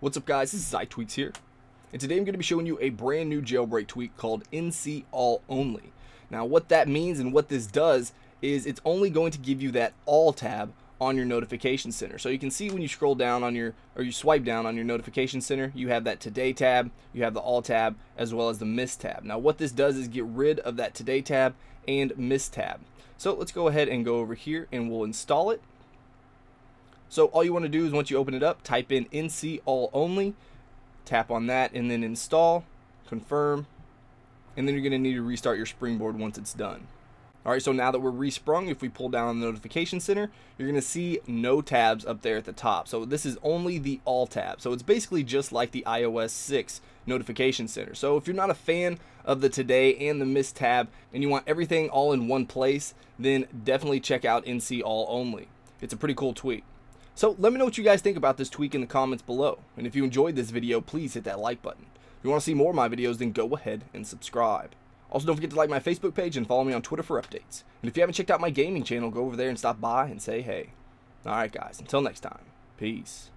What's up guys, this is iTweaks here, and today I'm going to be showing you a brand new jailbreak tweak called NC All Only. Now what that means and what this does is it's only going to give you that All tab on your notification center. So you can see when you scroll down on your, or you swipe down on your notification center, you have that Today tab, you have the All tab, as well as the Miss tab. Now what this does is get rid of that Today tab and Miss tab. So let's go ahead and go over here and we'll install it. So all you want to do is once you open it up, type in NC all only, tap on that and then install, confirm, and then you're going to need to restart your springboard once it's done. Alright, so now that we're resprung, if we pull down the notification center, you're going to see no tabs up there at the top. So this is only the all tab. So it's basically just like the iOS 6 notification center. So if you're not a fan of the today and the miss tab and you want everything all in one place, then definitely check out NC all only. It's a pretty cool tweak. So let me know what you guys think about this tweak in the comments below. And if you enjoyed this video, please hit that like button. If you want to see more of my videos, then go ahead and subscribe. Also, don't forget to like my Facebook page and follow me on Twitter for updates. And if you haven't checked out my gaming channel, go over there and stop by and say hey. Alright guys, until next time, peace.